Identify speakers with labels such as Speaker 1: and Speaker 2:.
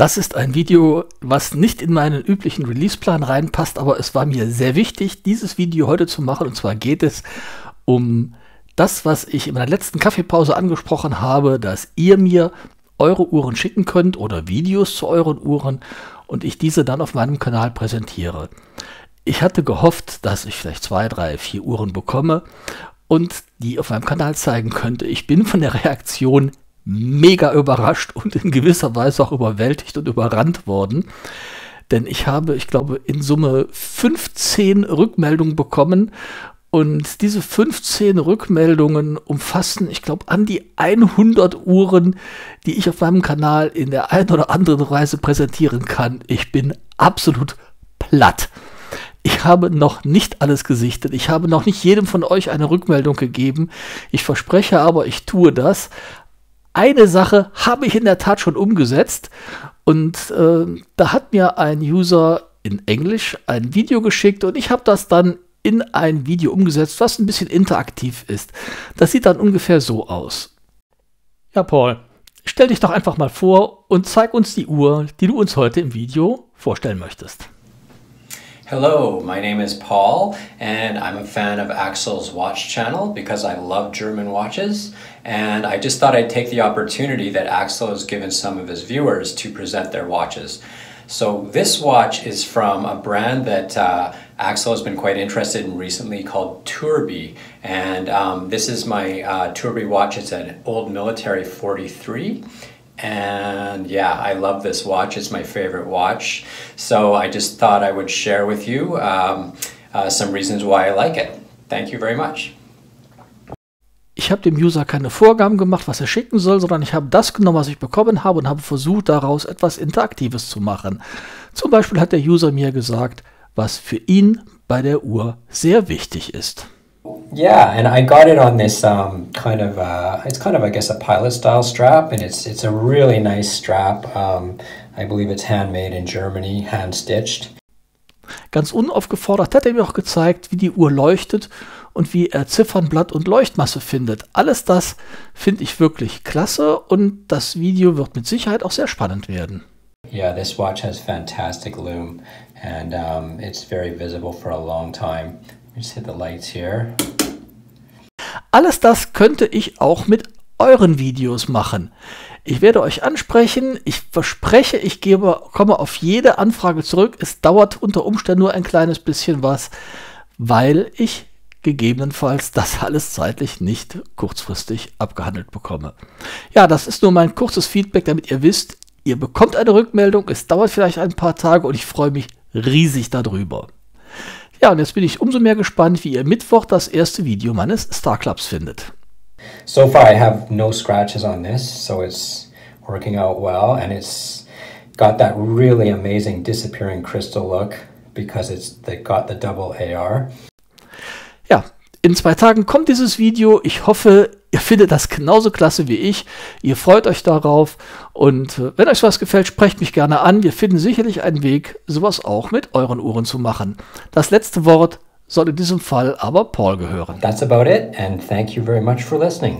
Speaker 1: Das ist ein Video, was nicht in meinen üblichen Releaseplan reinpasst, aber es war mir sehr wichtig, dieses Video heute zu machen. Und zwar geht es um das, was ich in meiner letzten Kaffeepause angesprochen habe, dass ihr mir eure Uhren schicken könnt oder Videos zu euren Uhren und ich diese dann auf meinem Kanal präsentiere. Ich hatte gehofft, dass ich vielleicht zwei, drei, vier Uhren bekomme und die auf meinem Kanal zeigen könnte. Ich bin von der Reaktion mega überrascht und in gewisser Weise auch überwältigt und überrannt worden. Denn ich habe, ich glaube, in Summe 15 Rückmeldungen bekommen. Und diese 15 Rückmeldungen umfassen, ich glaube, an die 100 Uhren, die ich auf meinem Kanal in der einen oder anderen Weise präsentieren kann. Ich bin absolut platt. Ich habe noch nicht alles gesichtet. Ich habe noch nicht jedem von euch eine Rückmeldung gegeben. Ich verspreche aber, ich tue das eine Sache habe ich in der Tat schon umgesetzt und äh, da hat mir ein User in Englisch ein Video geschickt und ich habe das dann in ein Video umgesetzt, was ein bisschen interaktiv ist. Das sieht dann ungefähr so aus. Ja, Paul, stell dich doch einfach mal vor und zeig uns die Uhr, die du uns heute im Video vorstellen möchtest.
Speaker 2: Hello, my name is Paul, and I'm a fan of Axel's watch channel because I love German watches. And I just thought I'd take the opportunity that Axel has given some of his viewers to present their watches. So, this watch is from a brand that uh, Axel has been quite interested in recently called Turby. And um, this is my uh, watch. It's an old military 43 and yeah, I love this watch. It's my favorite watch. So I just thought I would share with you um, uh, some reasons why I like it. Thank you very much.
Speaker 1: Ich habe dem User keine Vorgaben gemacht, was er schicken soll, sondern ich habe das genommen, was ich bekommen habe und habe versucht, daraus etwas Interaktives zu machen. Zum Beispiel hat der User mir gesagt, was für ihn bei der Uhr sehr wichtig ist.
Speaker 2: Yeah, and I got it on this um, kind of uh, it's kind of I guess a pilot style strap, and it's it's a really nice strap. Um, I believe it's handmade in Germany, hand stitched.
Speaker 1: Ganz unaufgefordert hat er mir auch gezeigt, wie die Uhr leuchtet und wie er Ziffernblatt und Leuchtmasse findet. Alles das finde ich wirklich klasse und das Video wird mit Sicherheit auch sehr spannend werden.
Speaker 2: Yeah, this watch has fantastic lume and um, it's very visible for a long time. Just hit the lights here.
Speaker 1: Alles das könnte ich auch mit euren Videos machen. Ich werde euch ansprechen. Ich verspreche, ich gebe, komme auf jede Anfrage zurück. Es dauert unter Umständen nur ein kleines bisschen was, weil ich gegebenenfalls das alles zeitlich nicht kurzfristig abgehandelt bekomme. Ja, das ist nur mein kurzes Feedback, damit ihr wisst, ihr bekommt eine Rückmeldung. Es dauert vielleicht ein paar Tage und ich freue mich riesig darüber. Ja, und jetzt bin ich umso mehr gespannt, wie ihr Mittwoch das erste Video meines Star Clubs findet.
Speaker 2: So far I have no scratches on this, so it's working out well and it's got that really amazing disappearing crystal look because it's got the double AR.
Speaker 1: In zwei Tagen kommt dieses Video. Ich hoffe, ihr findet das genauso klasse wie ich. Ihr freut euch darauf. Und äh, wenn euch was gefällt, sprecht mich gerne an. Wir finden sicherlich einen Weg, sowas auch mit euren Uhren zu machen. Das letzte Wort soll in diesem Fall aber Paul gehören.
Speaker 2: That's about it and thank you very much for listening.